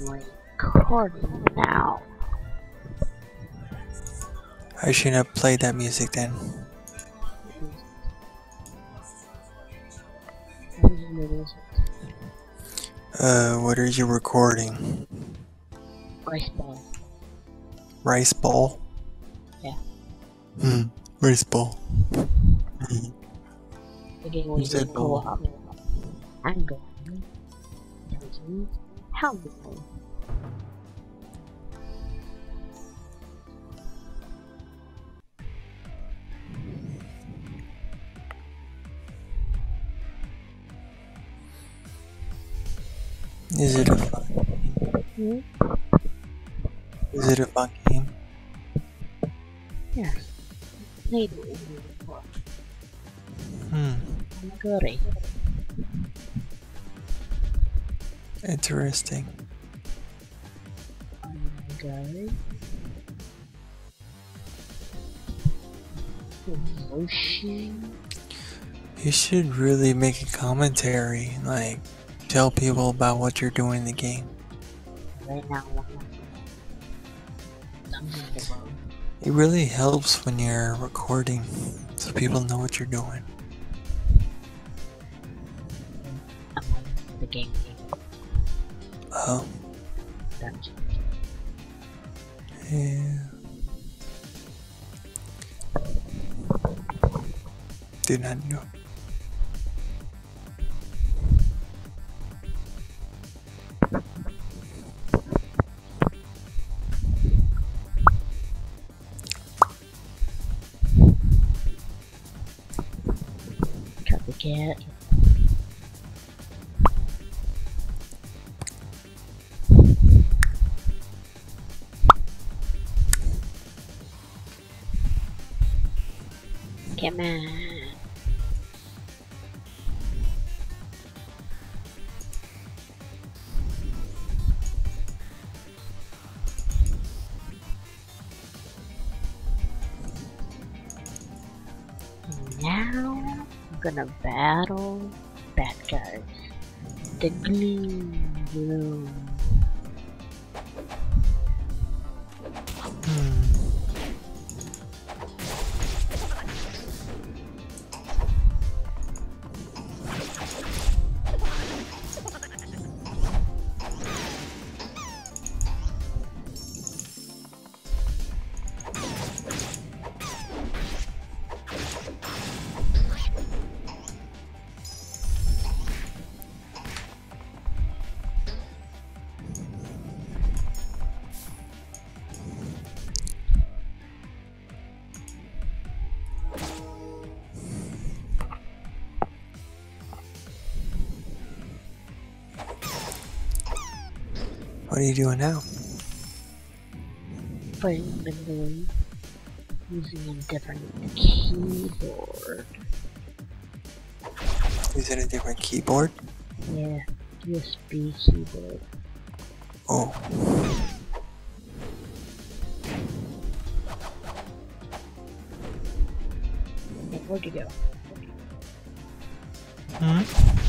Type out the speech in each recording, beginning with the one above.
Recording now. I shouldn't have played that music then. What is the? Uh, what are you recording? Rice ball. Rice ball? Yeah. Hmm, rice bowl. The game was said ball. I'm going Is it a fun? Hmm? Is it a fun game? Yes. Played it before. Hmm, I'm interesting. Goody. Emotion. You should really make a commentary, like tell people about what you're doing in the game. Right now. It really helps when you're recording, so people know what you're doing. The game. Dungeon. yeah. Did not know. Copycat. Now I'm gonna battle bad guys. The gloom What are you doing now? Playing the gloom using a different keyboard. Is it a different keyboard? Yeah, USB keyboard. Oh, where'd you go? hmm?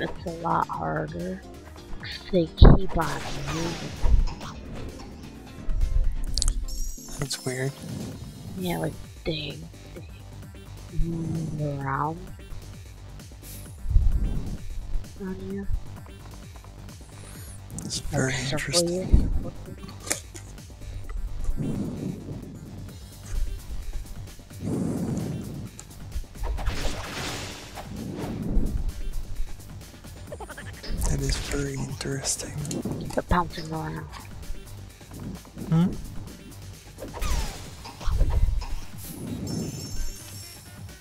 It's a lot harder They keep on moving. That's weird. Yeah, like they, they move around on you. It's very circle interesting. Interesting. Bouncing around. Hmm?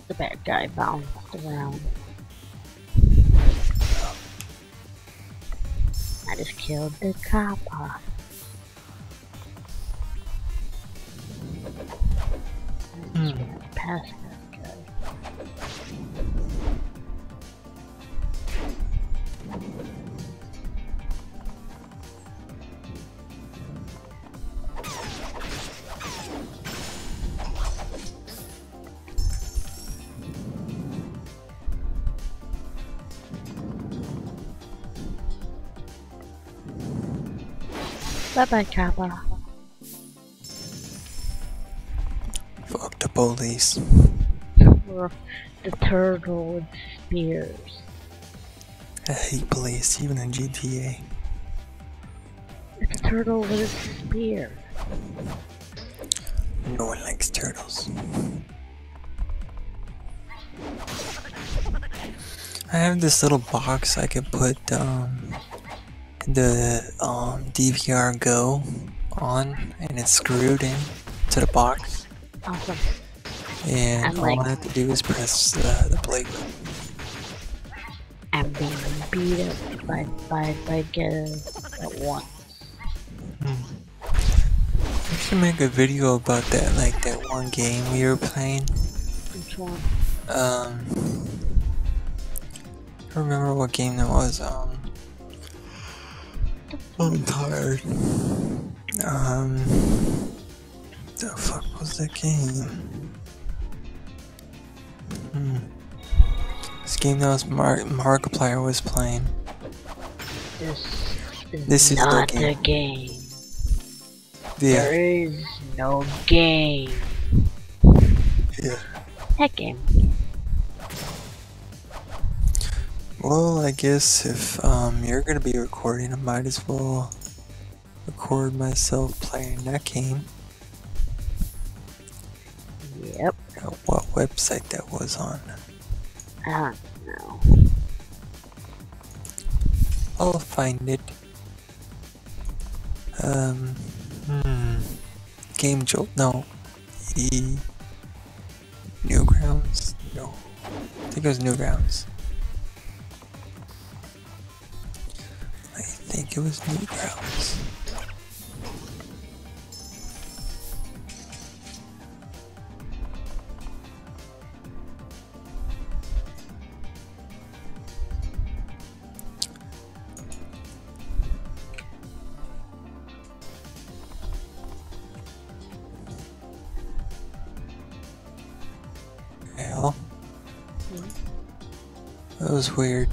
The bad guy bounced around. I just killed the Kappa. Hmm. past Bye bye, Kappa. Fuck the police. Or the turtle with spears. I hate police, even in GTA. It's a turtle with a spear. No one likes turtles. I have this little box I could put um, the um, DVR Go on, and it's screwed in to the box. Awesome. And And, all I have to do is press the, the play button. I'm being beat up by by by Ghetto at once. I should make a video about that, like that one game we were playing. Which one? Um, I remember what game that was. Um, I'm tired. Um, the fuck was that game? Hmm. This game that was Mar Markiplier was playing. This is This is the not game. the game. Yeah, There is no game. yeah. That game. Well, I guess if um you're gonna be recording, I might as well record myself playing that game. Yep. What website that was on? I don't know. I'll find it. Um, hmm. Game Jolt? No. E. Newgrounds? No. I think it was Newgrounds. Think it was Newgrounds. Hell. That was weird.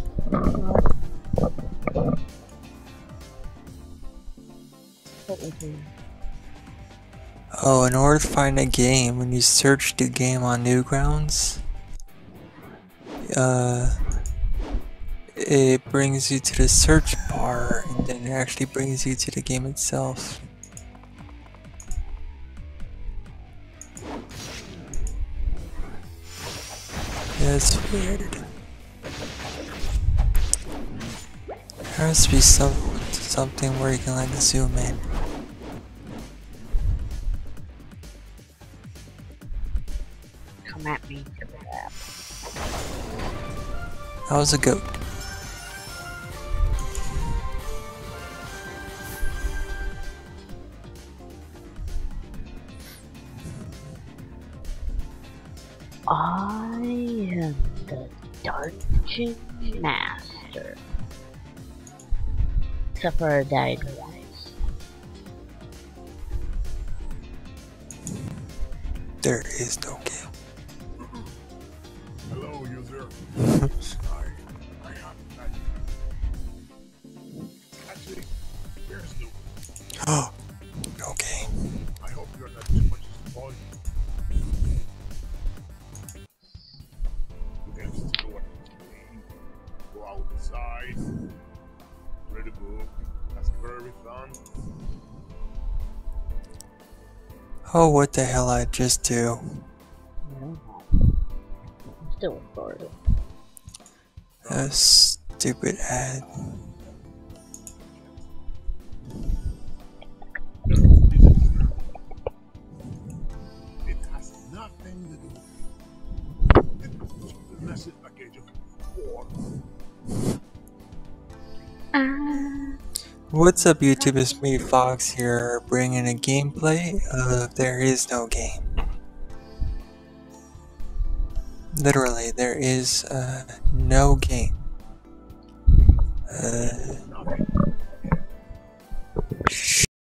Oh, in order to find a game, when you search the game on Newgrounds, uh, it brings you to the search bar, and then it actually brings you to the game itself. That's weird. There has to be some something where you can like zoom in. That was a goat. I am the dungeon master. Except for a died twice. There is no game. Hello, user. Oh, no game. I hope you're not too much disappointed. You can still watch the game, go outside, read a book. That's very fun. Oh, what the hell I just do? I. I'm still recording. A stupid ad. Ah. What's up YouTube, it's me Fox here, bringing a gameplay of There Is No Game. Literally, there is uh, no game. Uh,